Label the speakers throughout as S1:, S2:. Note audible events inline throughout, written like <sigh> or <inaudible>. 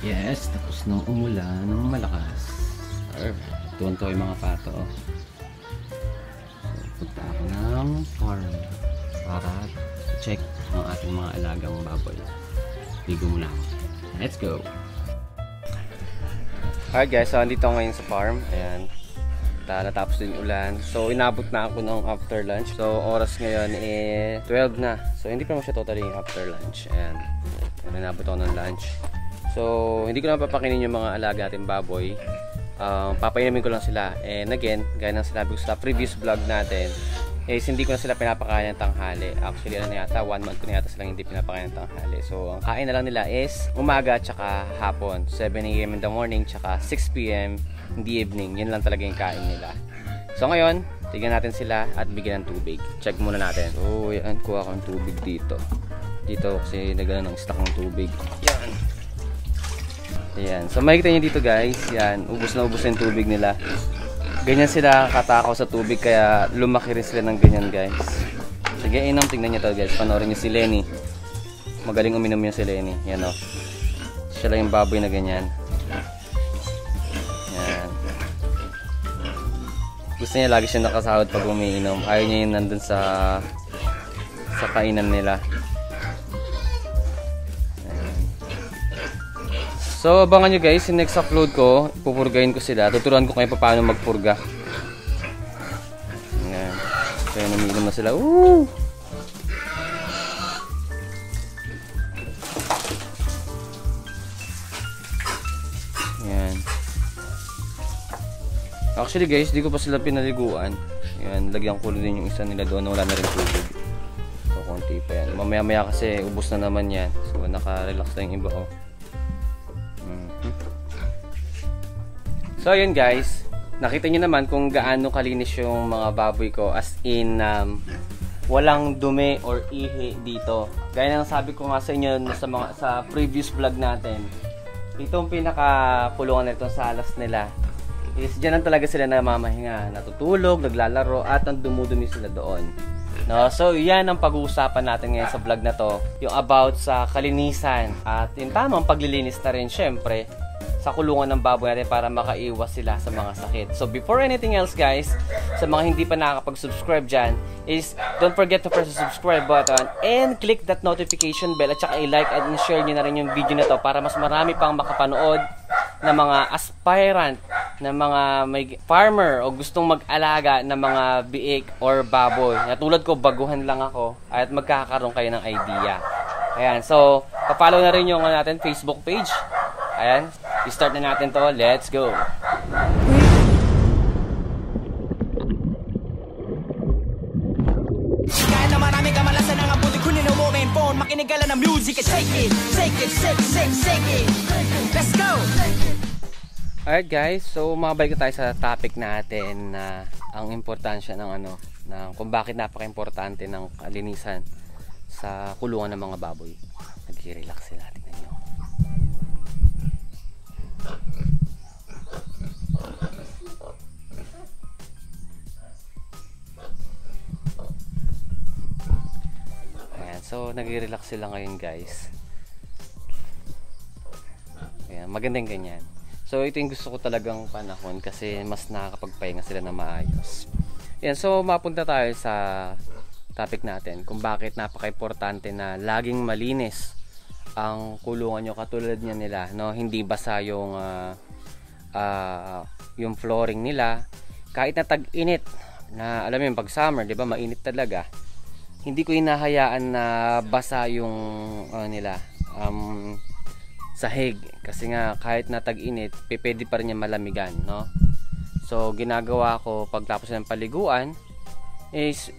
S1: Yes, tapos nung umulan ng malakas. Tuwan to yung mga pato. So, punta ako ng farm para check ang ating mga alagang baboy. Ligo muna ako. Let's go! Alright guys, so andito ako ngayon sa farm. Ayan. Ta natapos din ulan. So inabot na ako ng after lunch. So oras ngayon eh 12 na. So hindi pa naman siya totally after lunch. Ayan. Ayan, inabot ako ng lunch. So hindi ko na papakinin yung mga alaga natin baboy. Um, papainamin ko lang sila. And again, gaya ng sinabi ko sa previous vlog natin, is hindi ko na sila pinapakain ng tanghali. Actually, ano na yata, one month ko na yata silang hindi pinapakain ng tanghali. So, ang kain na lang nila is umaga tsaka hapon. 7am in the morning tsaka 6pm in the evening. Yun lang talaga yung kain nila. So, ngayon, tignan natin sila at bigyan ng tubig. Check muna natin. So, yan, kuha ko ng tubig dito. Dito kasi nagano ng stock ng tubig. Yan. Ayan. So makikita nyo dito guys, yan, ubos na ubos yung tubig nila. Ganyan sila katakaw sa tubig kaya lumaki rin sila ng ganyan guys. Sige, inom, tingnan nyo to guys. Panoorin nyo si Lenny. Magaling uminom yun si Lenny. Yan o. Siya lang yung baboy na ganyan. Yan. Gusto niya lagi siya nakasahod pag umiinom. Ayaw niya yung nandun sa sa kainan nila. So, abangan nyo guys, yung next upload ko, pupurgahin ko sila. Tuturuan ko kayo paano magpurga. Ayan. Kaya namilom na sila. Woo! Ayan. Actually guys, di ko pa sila pinaliguan. Ayan, lagyan ko din yung isa nila doon wala na rin tubig. So, konti pa yan. Mamaya maya kasi ubos na naman yan. So, naka-relax na yung iba oh. So yun guys, nakita nyo naman kung gaano kalinis yung mga baboy ko. As in um, walang dumi or ihi dito. Gaya ng sabi ko nga sa inyo sa, mga, sa previous vlog natin, itong pinaka-pulungan nito sa alas nila is dyan lang talaga sila namamahinga, natutulog, naglalaro at ang dumudumi sila doon. No, so yan ang pag-uusapan natin ngayon sa vlog na to, yung about sa kalinisan. At yung tamang paglilinis na rin syempre sa kulungan ng baboy natin para makaiwas sila sa mga sakit. So before anything else guys, sa mga hindi pa nakakapag-subscribe dyan, is don't forget to press the subscribe button and click that notification bell at saka i-like and share nyo na rin yung video na to para mas marami pang makapanood na mga aspirant na mga may farmer o gustong mag-alaga ng mga biik or baboy. Natulad ko, baguhan lang ako at magkakaroon kayo ng idea. Ayan, so, papalo na rin yung ano natin Facebook page. Ayan, i-start na natin to. Let's go!
S2: Kahit na maraming kamalasan ang abuti kunin ang mobile phone Makinig ka lang ng music and shake it Shake it, shake, shake, shake it Let's go!
S1: Alright guys, so mabalik tayo sa topic natin na ang importansya ng ano, na kung bakit napaka-importante ng kalinisan sa kulungan ng mga baboy. Nag-relax sila, nyo. Ayan, so nag-relax sila ngayon guys. Ayan, magandang ganyan. So ito yung gusto ko talagang panahon kasi mas nakakapagpahinga sila na maayos. Yan, so mapunta tayo sa topic natin kung bakit napaka-importante na laging malinis ang kulungan nyo katulad niya nila, no? Hindi basa yung ah, ah, yung flooring nila kahit na tag-init na alam mo yung pag summer, 'di ba? Mainit talaga. Hindi ko inahayaan na basa yung ano nila, um, sahig kasi nga kahit na tag-init, pwede pa rin niya malamigan, no? So, ginagawa ko pagtapos ng paliguan is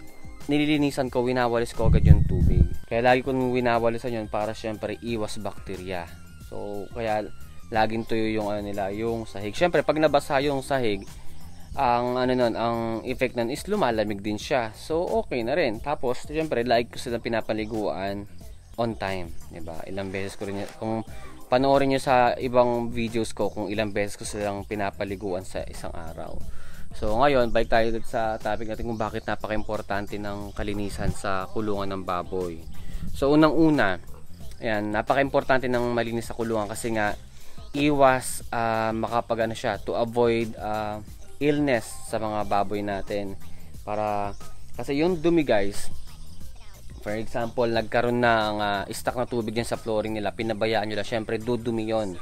S1: nililinisan ko, winawalis ko agad yung tubig. Kaya lagi kong winawalisan yun para syempre iwas bakterya. So, kaya laging tuyo yung ano nila, yung sahig. Syempre, pag nabasa yung sahig, ang ano nun, ang effect nun is lumalamig din siya. So, okay na rin. Tapos, syempre, like ko silang pinapaliguan on time. ba Ilang beses ko rin, kung panoorin nyo sa ibang videos ko kung ilang beses ko silang pinapaliguan sa isang araw. So ngayon, balik tayo sa topic natin kung bakit napaka-importante ng kalinisan sa kulungan ng baboy. So unang-una, ayan, napaka-importante ng malinis sa kulungan kasi nga iwas uh, makapag ano siya to avoid uh, illness sa mga baboy natin. Para kasi yung dumi guys for example nagkaroon ng uh, stock na tubig din sa flooring nila pinabayaan nyo lang. Syempre dudumi yon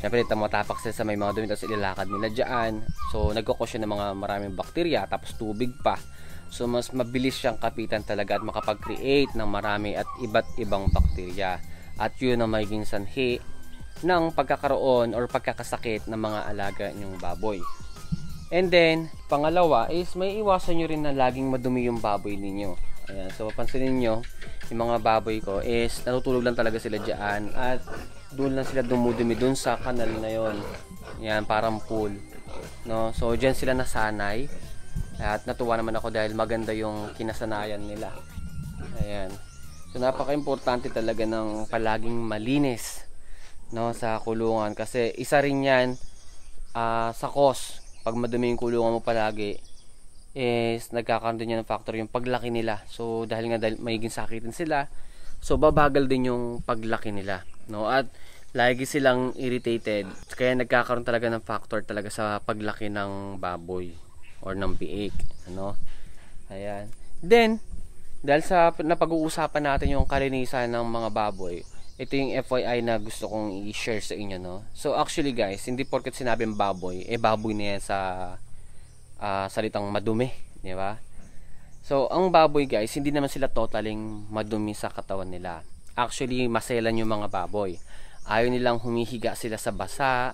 S1: syempre tamatapak sila sa may mga dumi tapos ilalakad nila dyan. So nagkakos ng mga maraming bakterya tapos tubig pa so mas mabilis siyang kapitan talaga at makapag-create ng marami at iba't ibang bakterya at yun ang magiging sanhi ng pagkakaroon or pagkakasakit ng mga alaga nyong baboy. And then, pangalawa is may iwasan nyo rin na laging madumi yung baboy ninyo. Ayan, so pansinin nyo, yung mga baboy ko is natutulog lang talaga sila dyan at doon lang sila dumudumi doon sa kanal na yon. Yan, parang pool. No? So, dyan sila nasanay. At natuwa naman ako dahil maganda yung kinasanayan nila. Ayan. So, napaka-importante talaga ng palaging malinis no sa kulungan. Kasi isa rin yan uh, sa cost pag madumi yung kulungan mo palagi is nagkakaroon din yan ng factor yung paglaki nila. So dahil nga dahil magiging sakitin sila so babagal din yung paglaki nila no? At lagi silang irritated. Kaya nagkakaroon talaga ng factor talaga sa paglaki ng baboy or ng biik ano ayan then dahil sa napag-uusapan natin yung kalinisan ng mga baboy ito yung FYI na gusto kong i-share sa inyo no. So actually guys, hindi porket sinabing baboy, eh baboy na yan sa uh, salitang madumi, di ba? So ang baboy guys, hindi naman sila totaling madumi sa katawan nila. Actually, maselan yung mga baboy. Ayaw nilang humihiga sila sa basa,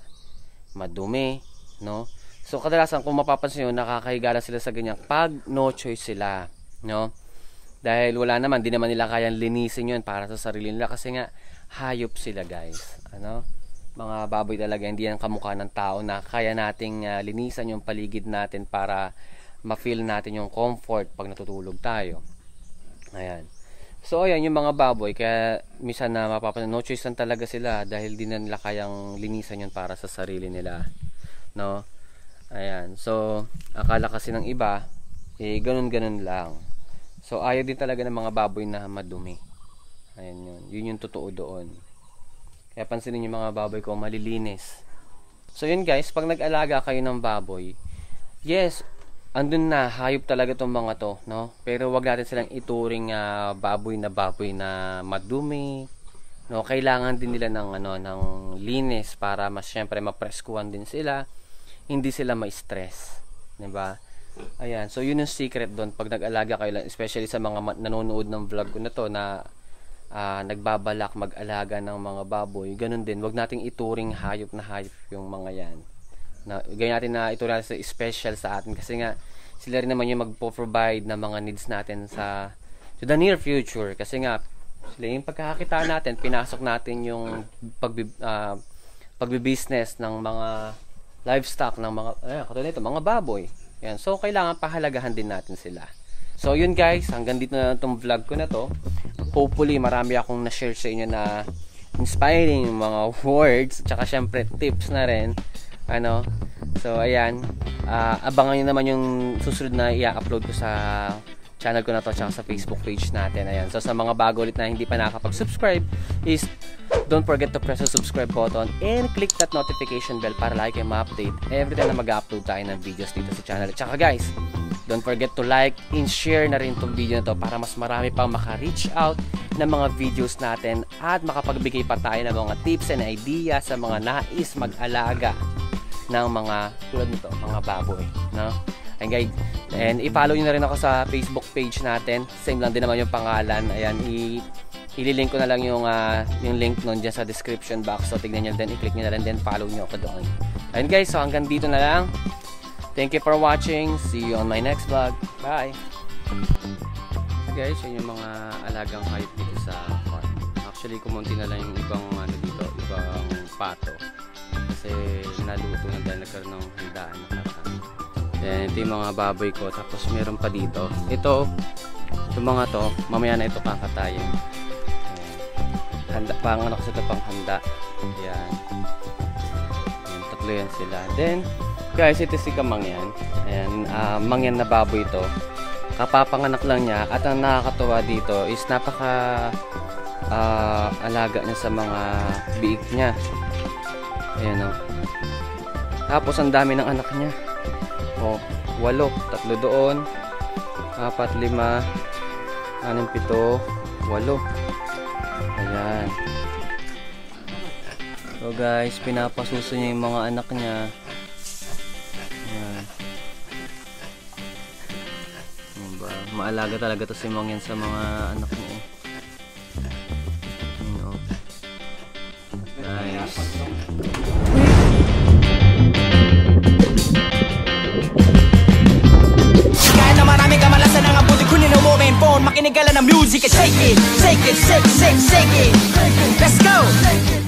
S1: madumi, no? So kadalasan kung mapapansin nyo, nakakahiga sila sa ganyan pag no choice sila, no? Dahil wala naman, di naman nila kayang linisin yun para sa sarili nila kasi nga hayop sila guys. Ano? Mga baboy talaga hindi yan kamukha ng tao na kaya nating uh, linisan yung paligid natin para ma-feel natin yung comfort pag natutulog tayo. Ayan. So ayan yung mga baboy. Kaya minsan na mapapansin no choice talaga sila dahil di na nila kayang linisan yun para sa sarili nila no ayan so akala kasi ng iba eh ganun ganun lang so ayaw din talaga ng mga baboy na madumi Ayan yun. Yun yung totoo doon. Kaya pansinin yung mga baboy ko, malilinis. So yun guys, pag nag-alaga kayo ng baboy, yes, andun na, hayop talaga tong mga to, no? Pero wag natin silang ituring uh, baboy na baboy na madumi, no? Kailangan din nila ng ano, ng linis para mas syempre mapreskuhan din sila, hindi sila ma-stress, 'di ba? Ayan, so yun yung secret doon pag nag-alaga kayo, especially sa mga nanonood ng vlog ko na to na uh, nagbabalak mag-alaga ng mga baboy, ganun din, wag nating ituring hayop na hayop yung mga yan. Na, ganyan natin na ituring sa special sa atin kasi nga sila rin naman yung magpo-provide ng mga needs natin sa to the near future kasi nga sila yung pagkakakita natin, pinasok natin yung pagbi, uh, pagbi-business ng mga livestock ng mga eh, katulad nito, mga baboy. Yan. So kailangan pahalagahan din natin sila. So yun guys, hanggang dito na itong vlog ko na to. Hopefully marami akong na-share sa inyo na inspiring mga <laughs> words, tsaka syempre tips na rin. Ano? So ayan, uh, abangan nyo naman yung susunod na i-upload ko sa channel ko na to sa Facebook page natin. Ayan. So sa mga bago ulit na hindi pa nakakapag-subscribe is don't forget to press the subscribe button and click that notification bell para like and ma-update every time na mag-upload tayo ng videos dito sa channel. Tsaka guys, Don't forget to like and share na rin itong video na to para mas marami pang maka-reach out ng mga videos natin at makapagbigay pa tayo ng mga tips and ideas sa mga nais mag-alaga ng mga tulad nito, mga baboy. No? And guys, and i-follow nyo na rin ako sa Facebook page natin. Same lang din naman yung pangalan. Ayan, i ililink ko na lang yung uh, yung link nun dyan sa description box. So tignan nyo din, i-click nyo na lang din, follow nyo ako doon. And guys, so hanggang dito na lang. Thank you for watching. See you on my next vlog. Bye! Guys, yun yung mga alagang hayop dito sa farm. Actually, kumunti na lang yung ibang ano dito, ibang pato. Kasi naluto na dahil nagkaroon ng handaan na karaan. Yan, ito yung mga baboy ko. Tapos meron pa dito. Ito, yung mga to, mamaya na ito kakatayin. Handa, pang ano kasi ito pang handa. Yan. Yan, tatlo yan sila. Then, Guys, ito si Kamangyan. Ayan, uh, mangyan na baboy ito. Kapapanganak lang niya at ang nakakatuwa dito is napaka uh, alaga niya sa mga biik niya. Ayan o. Tapos ang dami ng anak niya. O, walo. Tatlo doon. Apat, lima. Anim, pito. Walo. Ayan. So guys, pinapasuso niya yung mga anak niya. Ayan. Ayan ba? Maalaga talaga to si Mang yan sa mga anak niya eh. Ayan, oh.
S2: Maraming kamalasan ang abuti Kunin ang woman phone Makinig ng music And shake it, shake it, shake, shake, shake it Let's go! Shake it.